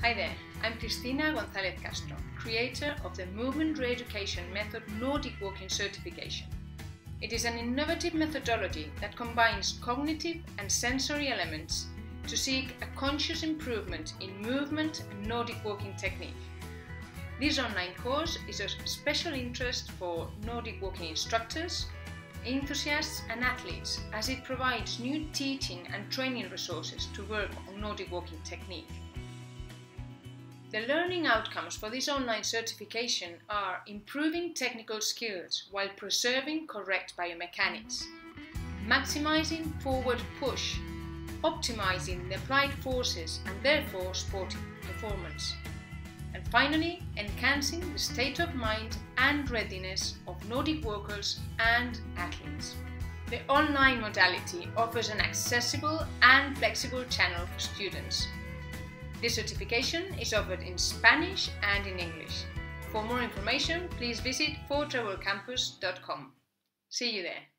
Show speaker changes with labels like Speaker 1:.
Speaker 1: Hi there, I'm Cristina González Castro, creator of the Movement Re-Education Method Nordic Walking Certification. It is an innovative methodology that combines cognitive and sensory elements to seek a conscious improvement in movement and Nordic walking technique. This online course is of special interest for Nordic walking instructors, enthusiasts and athletes as it provides new teaching and training resources to work on Nordic walking technique. The learning outcomes for this online certification are improving technical skills while preserving correct biomechanics, maximizing forward push, optimizing the applied forces and therefore sporting performance, and finally enhancing the state of mind and readiness of Nordic walkers and athletes. The online modality offers an accessible and flexible channel for students this certification is offered in Spanish and in English. For more information, please visit 4trebolcampus.com. See you there.